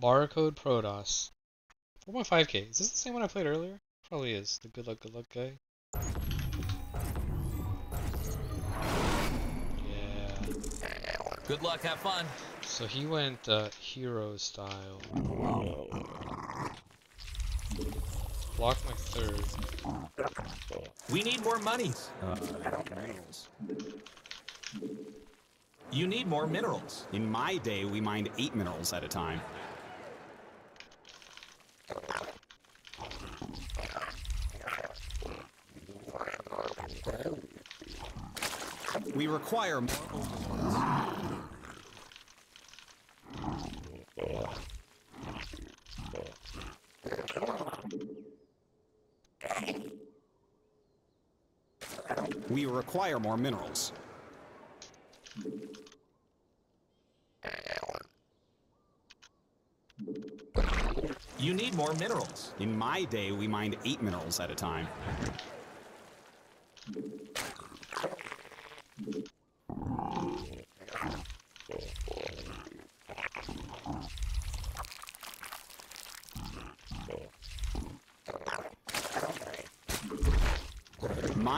Barcode Protoss. 4.5k. Is this the same one I played earlier? Probably is. The good luck, good luck guy. Yeah. Good luck, have fun. So he went uh, hero style. Block my third. We need more monies. Uh, minerals. You need more minerals. In my day, we mined eight minerals at a time. We require more overlords. We require more minerals. You need more minerals. In my day, we mined eight minerals at a time.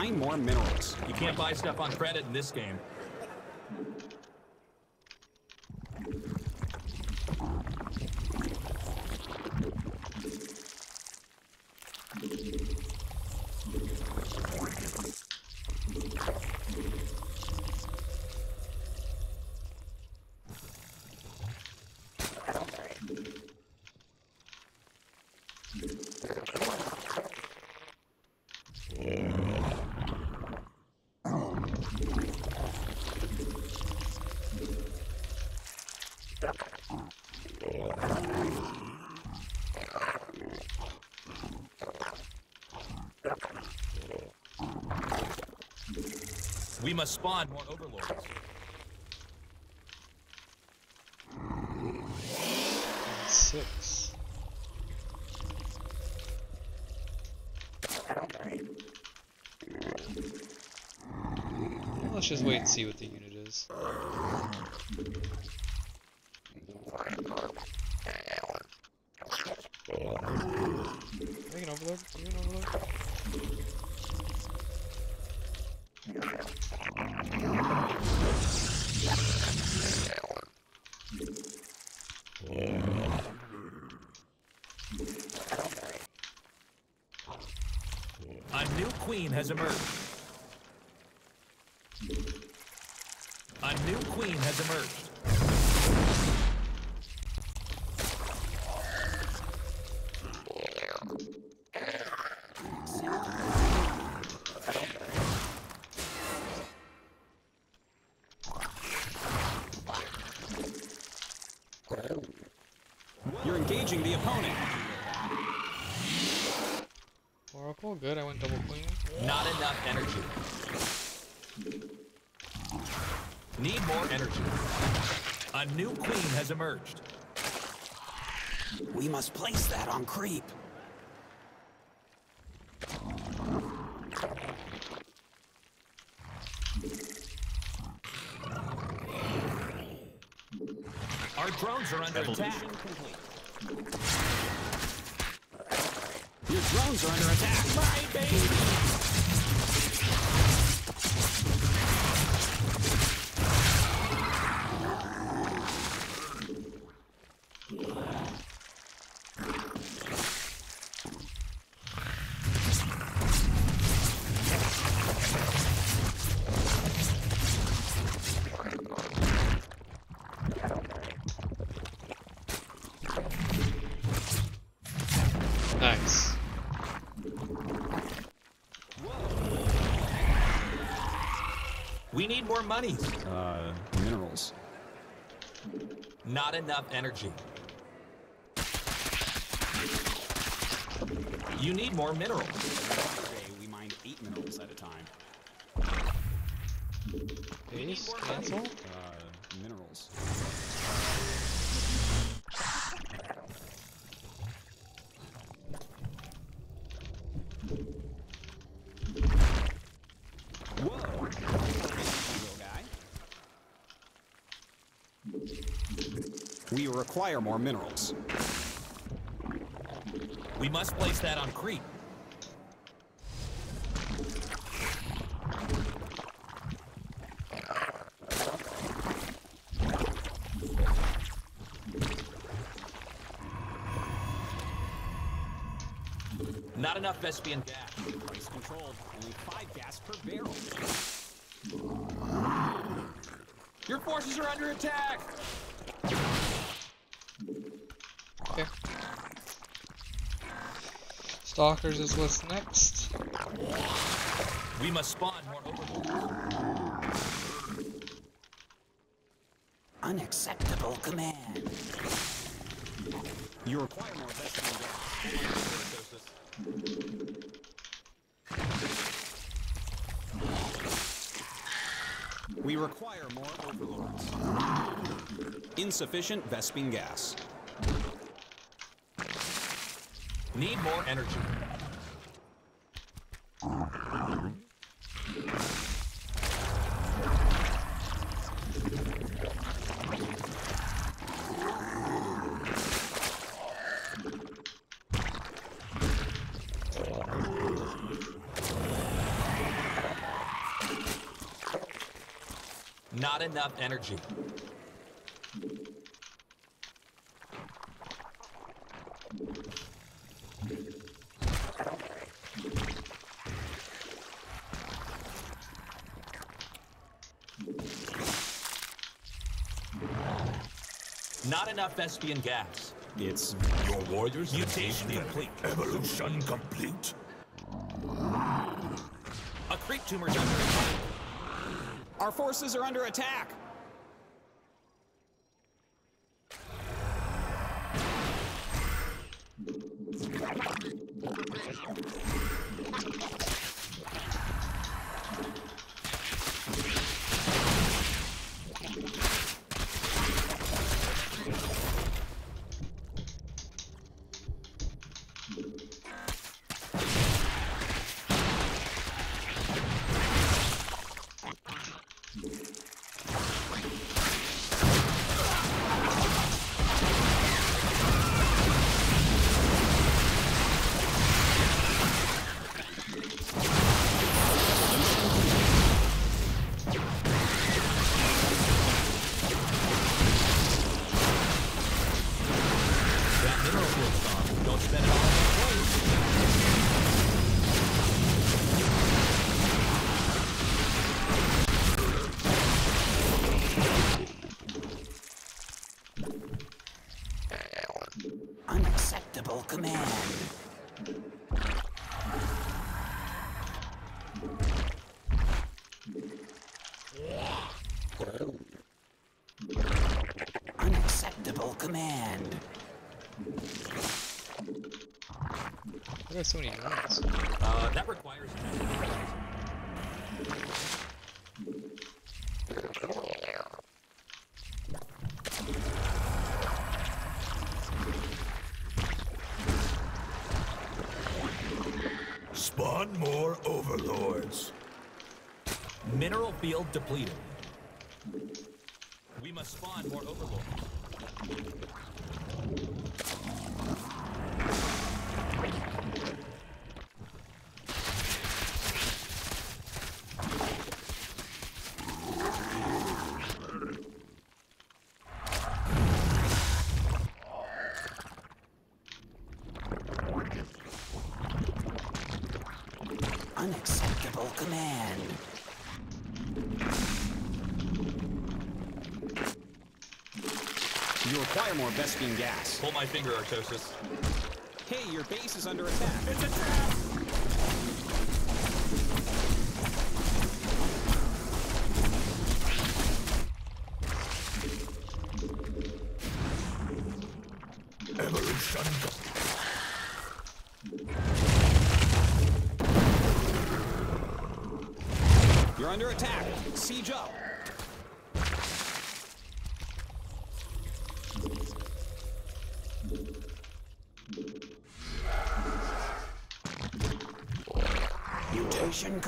Mine more minerals. You can't buy stuff on credit in this game. We must spawn more overlords. Six. Let's just wait and see what the unit is. Make an overload. Make an overload. A new queen has emerged. A new queen has emerged. You're the opponent. Oracle, good. I went double queen. Not enough energy. Need more energy. A new queen has emerged. We must place that on creep. Our drones are under attack. Your drones are under attack. My baby! We need more money. Uh, minerals. Not enough energy. You need more minerals. Today, we mined eight minerals at a time. Base, cancel. Uh, minerals. We require more minerals. We must place that on creep. Not enough Vespene gas. Price controlled. Only five gas per barrel. Your forces are under attack! Stalkers is what's next. We must spawn more overlords. Unacceptable command. You require more Vespene gas. We require more overlords. Insufficient Vespene gas. Need more energy. Not enough energy. Not enough Vespene gas. It's Your warriors mutation complete. Evolution complete. A creep tumor's under attack. our forces are under attack. Command. Why do so many units? Uh, that requires Spawn more overlords. mineral field depleted. We must spawn more overlords. Unacceptable command. You require more Vespene gas. Pull my finger, Artosis. Hey, your base is under attack. It's a trap! Evolution. You're under attack. Siege up.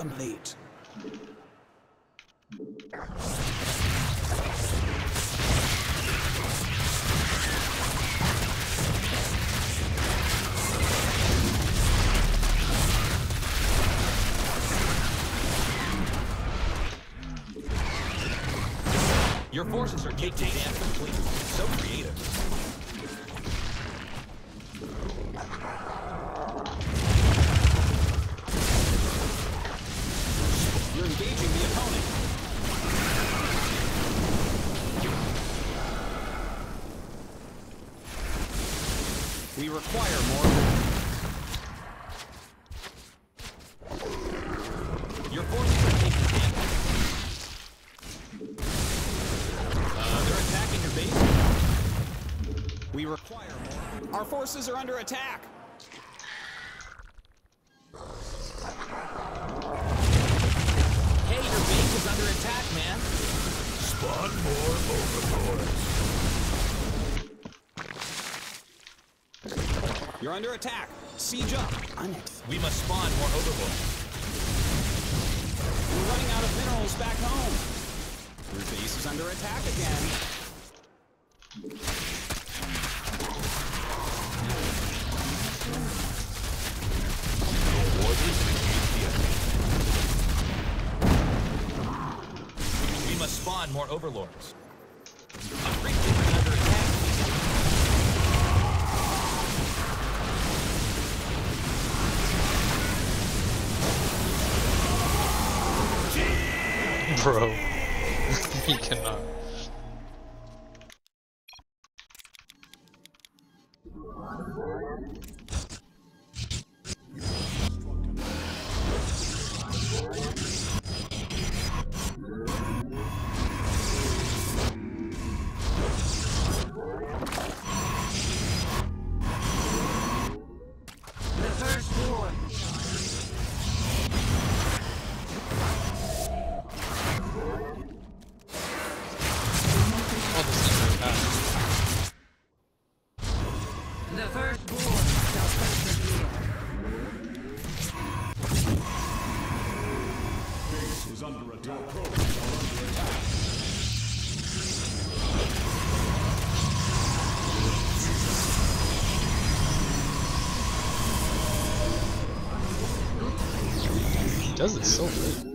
complete. Your forces are taking damage complete. So creative. Require more. Your forces are taking damage. Uh, they're attacking your base. We require more. Our forces are under attack. You're under attack. Siege up. We must spawn more overlords. We're running out of minerals back home. Your base is under attack again. We must spawn more overlords. Bro. he cannot. Does it so good.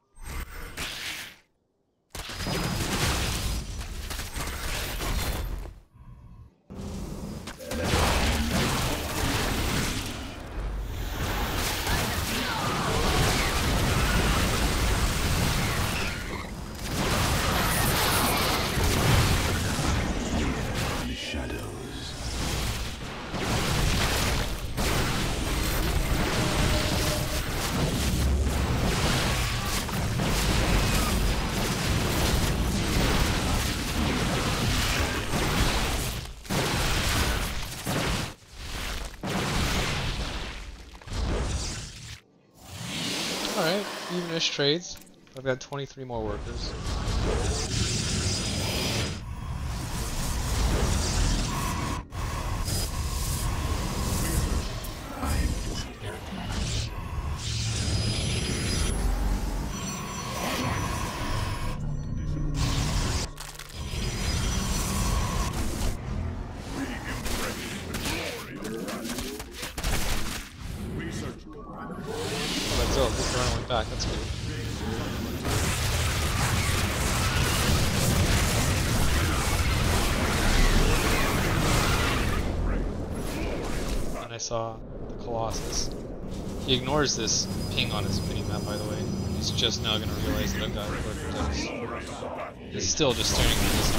Evenish trades. I've got 23 more workers. Saw the Colossus. He ignores this ping on his minimap, by the way. He's just now gonna realize that I've got vertex. He's still just staring at this.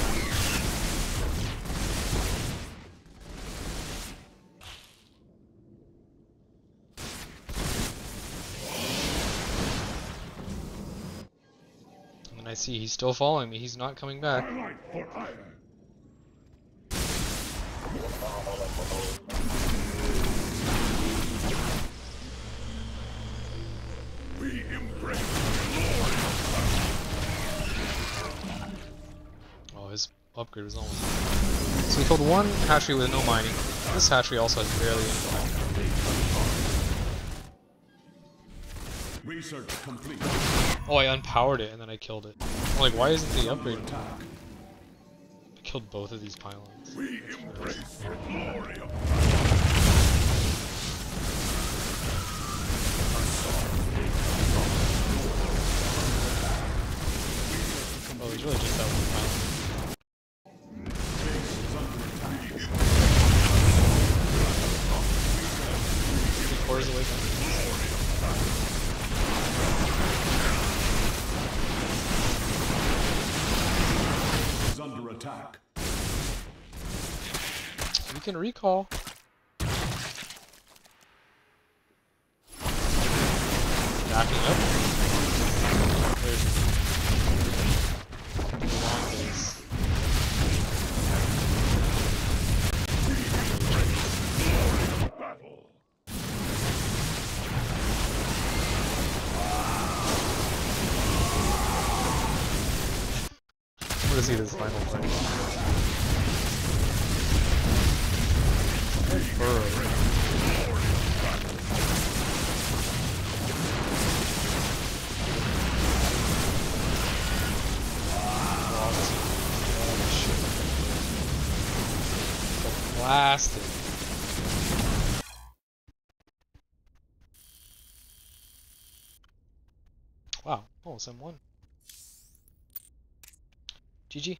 And then I see he's still following me. He's not coming back. Oh, his upgrade was almost. So we killed one hatchery with no mining. This hatchery also has barely any mining. research complete. Oh, I unpowered it and then I killed it. I'm like, why isn't the upgrade? Attack. I killed both of these pylons. We embrace the glory of Oh, it's really just that one pylon. Three quarters away from under attack. You can recall. Want to see this final thing. Blasted. Wow, almost M1. GG.